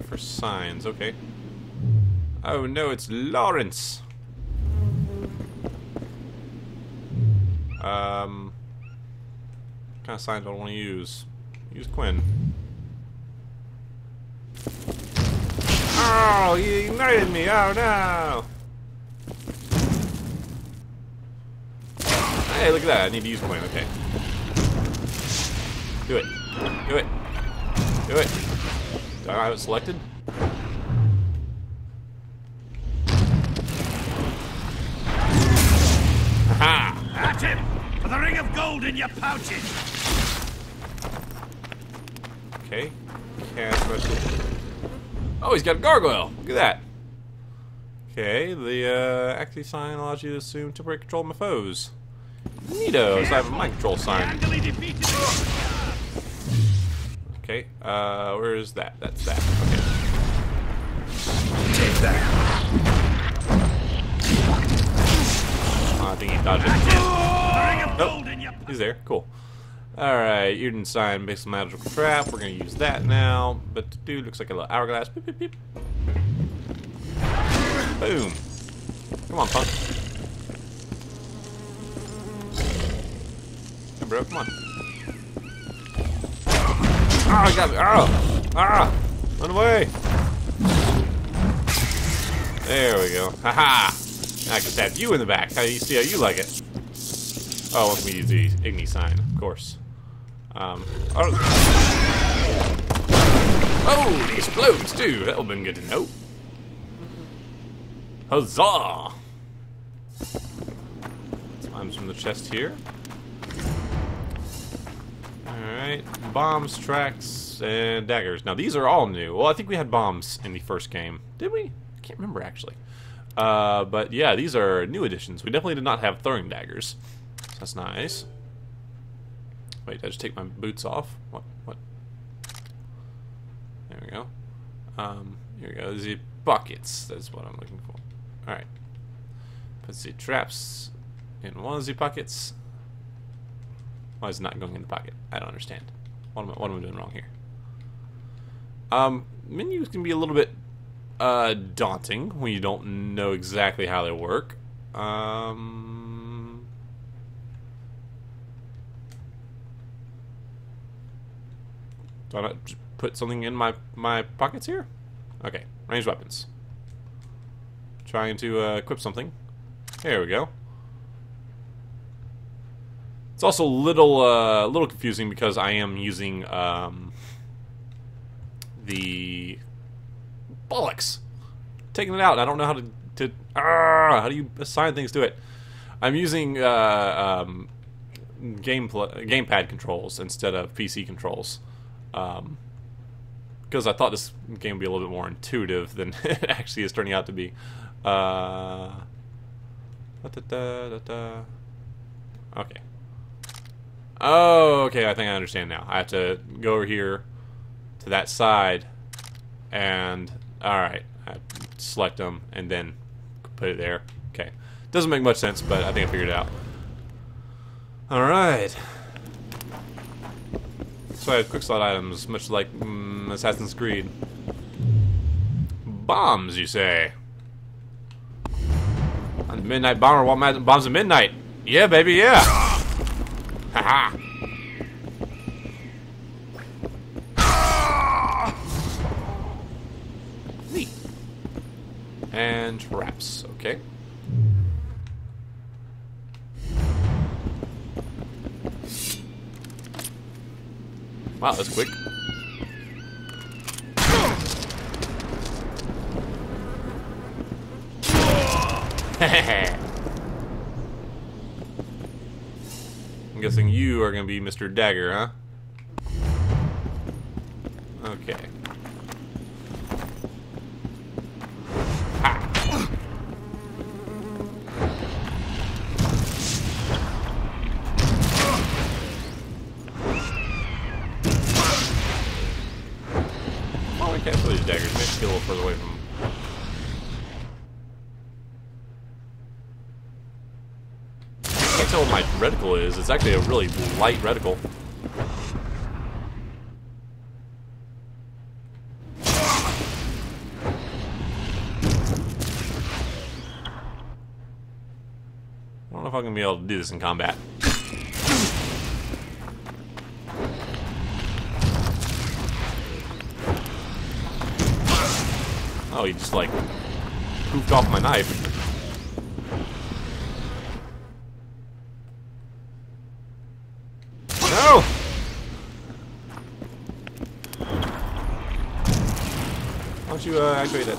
for signs. Okay. Oh no, it's Lawrence. Um, what kind of signs do I want to use? Use Quen. Oh, he ignited me! Oh no! Hey, look at that! I need to use Quen. Okay. Do it. Do it. Do it. I have it selected? Ha! Catch him! For the ring of gold in your pouches! Okay. Cast message. Oh, he's got a gargoyle. Look at that. Okay, the uh, active sign allows you to assume temporary control of my foes. Neato, so I have a mind control sign. Okay, uh, where is that? That's that. Okay. Take that. Uh, I think he dodged it. Nope. gold in your He's there. Cool. Alright, Yrden sign, basic magical trap. We're gonna use that now. But the dude looks like a little hourglass. Beep, beep, beep. Boom. Come on, punk. Hey, bro, come on. Ah, got me. Ah! Ah! Run away! There we go. Haha! I can stab you in the back. How do you see how you like it? Oh, let me use the Igni sign, of course. Um, oh. oh, it explodes too. That would have been good to know. Huzzah! Times from the chest here. Bombs, tracks, and daggers. Now, these are all new. Well, I think we had bombs in the first game. Did we? I can't remember, actually. Uh, but yeah, these are new additions. We definitely did not have throwing daggers. So that's nice. Wait, did I just take my boots off? What? What? There we go. Um, here we go. The buckets. That's what I'm looking for. Alright. Put the traps in one of the pockets. Why is it not going in the pocket? I don't understand. What am I, what am I doing wrong here? Um, menus can be a little bit uh, daunting when you don't know exactly how they work. Um, do I not put something in my my pockets here? Okay, ranged weapons. Trying to uh, equip something. There we go. It's also a little uh, little confusing because I am using um, the bollocks taking it out. I don't know how to to ah, how do you assign things to it. I'm using uh, um, game gamepad controls instead of PC controls. Um, because I thought this game would be a little bit more intuitive than it actually is turning out to be. Uh. Okay. Oh, okay. I think I understand now. I have to go over here to that side, and all right, I select them and then put it there. Okay, doesn't make much sense, but I think I figured it out. All right. So I have quick slot items, much like mm, Assassin's Creed. Bombs, you say? On Midnight Bomber, what bombs at midnight? Yeah, baby, yeah. Haha. And traps, okay. Wow, that's quick. I'm guessing you are going to be Mr. Dagger, huh? Okay. Oh, we can't throw these daggers. Maybe get a little further away from tell what my reticle is. It's actually a really light reticle. I don't know if I'm going to be able to do this in combat. Oh, he just like pooped off my knife. You uh, activate that